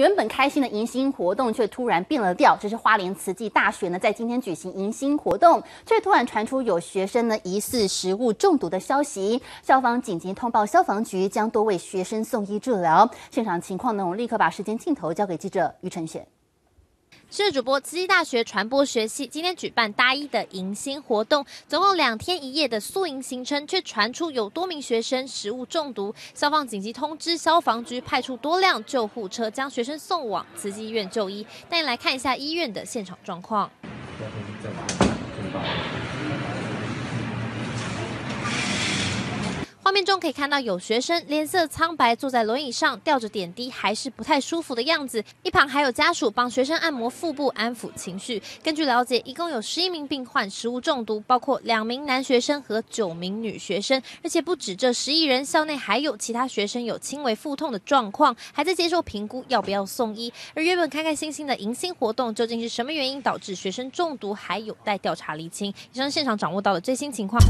原本开心的迎新活动却突然变了调。这是花莲慈济大学呢，在今天举行迎新活动，却突然传出有学生呢疑似食物中毒的消息。校方紧急通报消防局，将多位学生送医治疗。现场情况呢，我们立刻把时间镜头交给记者于晨贤。是主播慈济大学传播学系今天举办大一的迎新活动，总共两天一夜的宿营行程，却传出有多名学生食物中毒。消防紧急通知消防局，派出多辆救护车将学生送往慈济医院就医。带你来看一下医院的现场状况。画面中可以看到有学生脸色苍白，坐在轮椅上吊着点滴，还是不太舒服的样子。一旁还有家属帮学生按摩腹部，安抚情绪。根据了解，一共有十一名病患食物中毒，包括两名男学生和九名女学生。而且不止这十一人，校内还有其他学生有轻微腹痛的状况，还在接受评估要不要送医。而原本开开心心的迎新活动，究竟是什么原因导致学生中毒，还有待调查厘清。以上现场掌握到的最新情况。